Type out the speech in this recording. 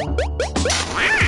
Ah!